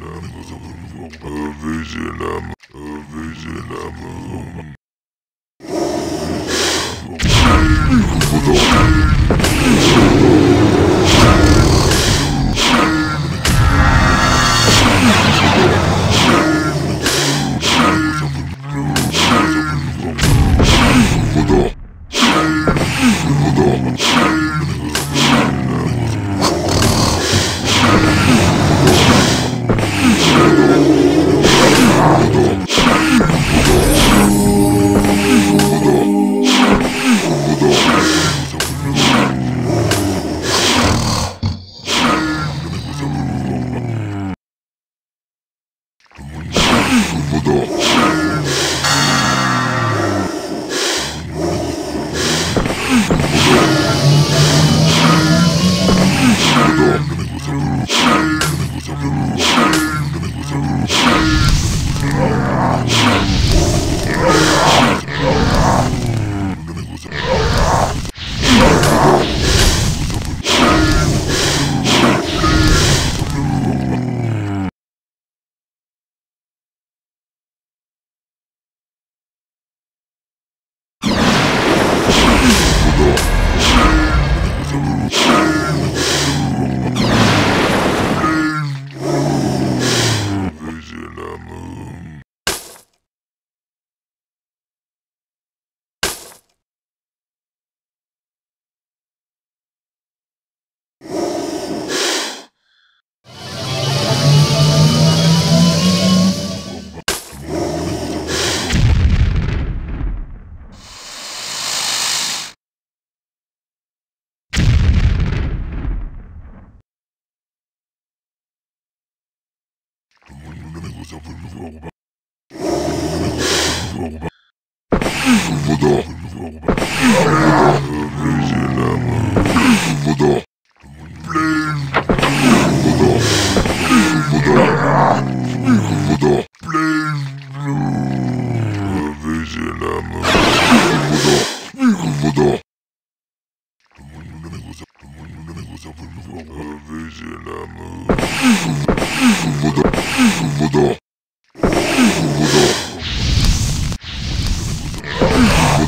vision, I'm a vision, I'm a vision, I'm a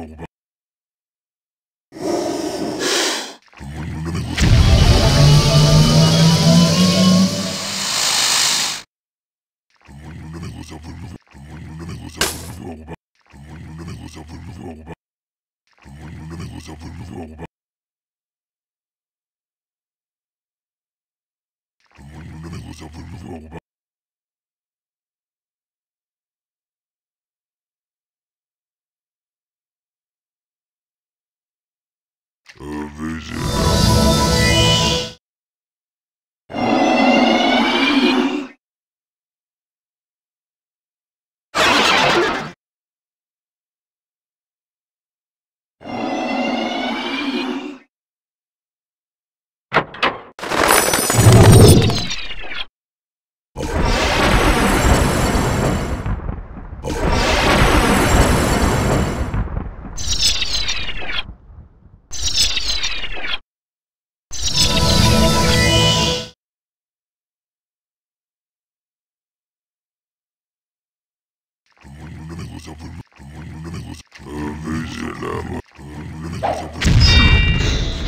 oldu. Over and over. vision. i'm gonna go to the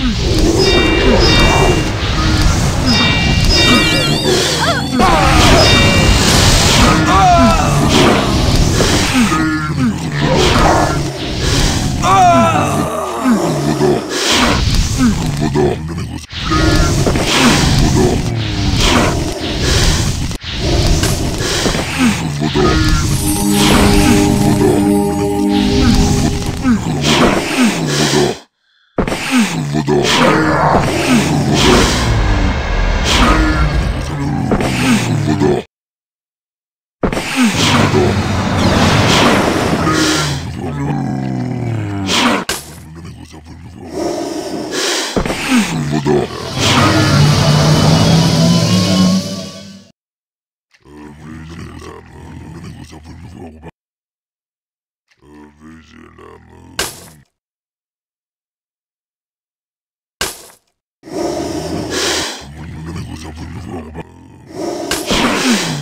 Amazing.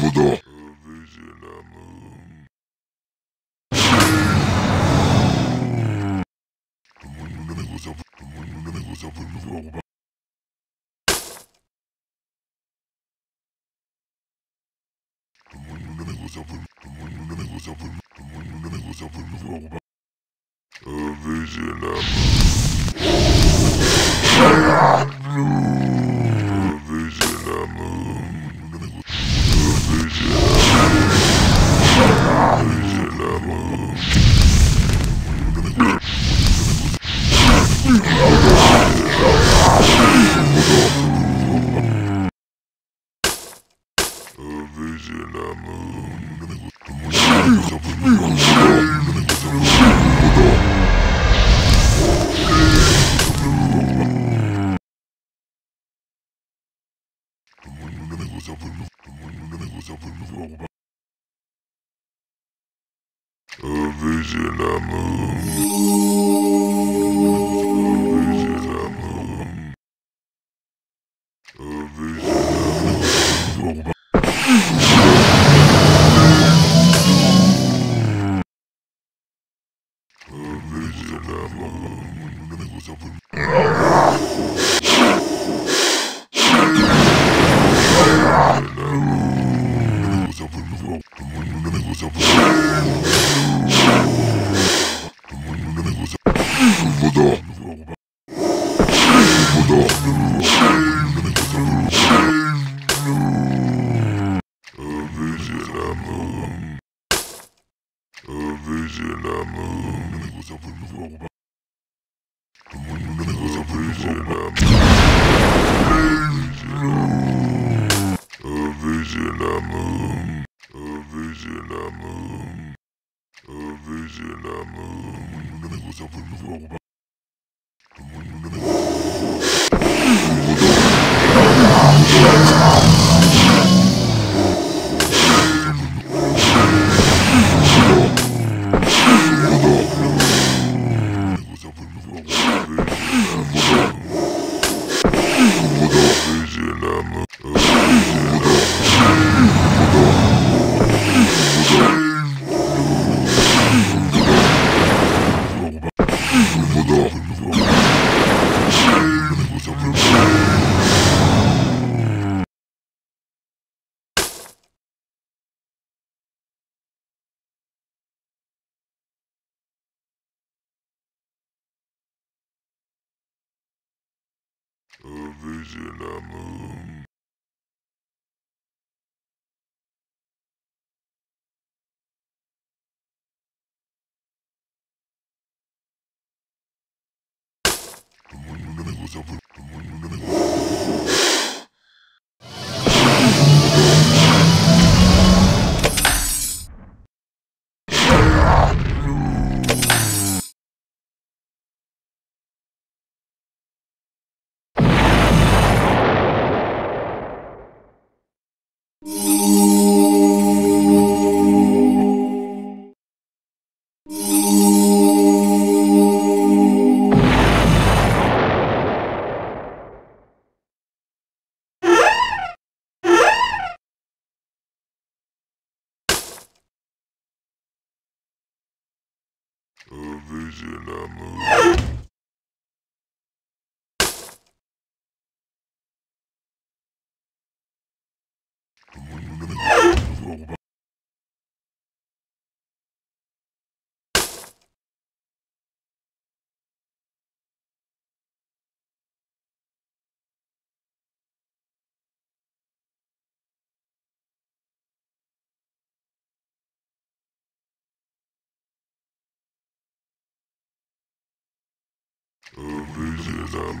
무다. vision I'm um... When the was vision, I move. Original.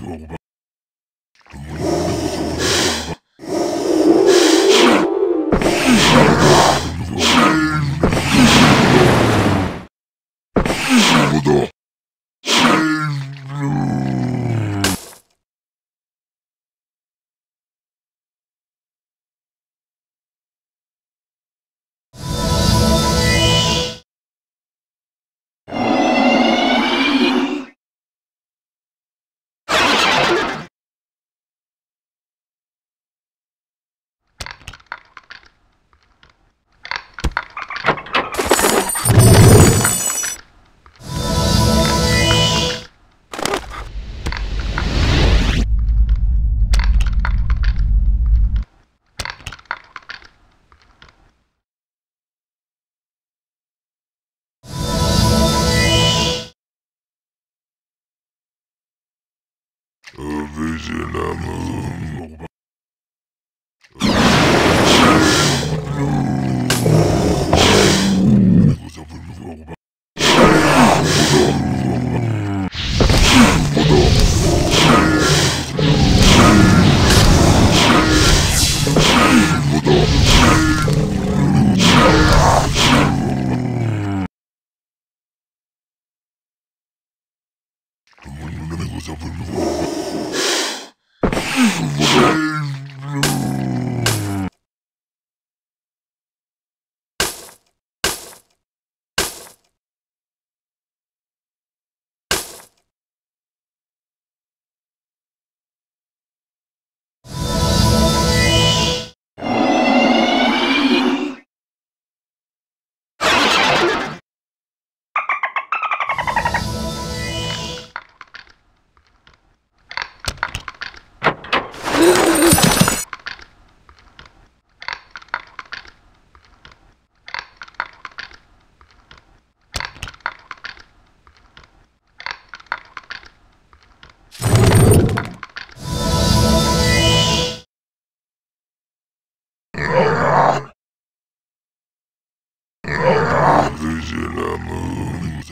Mudou.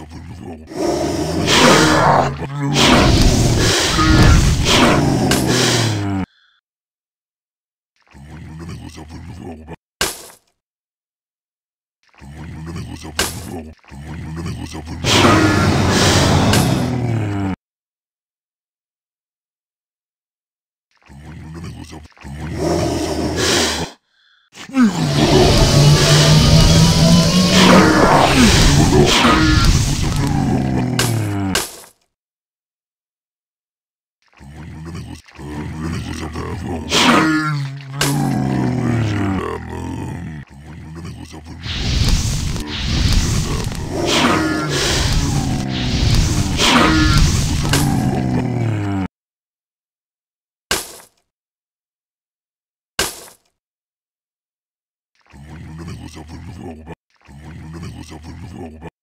Yeah. was up in the world. The money was up in the world.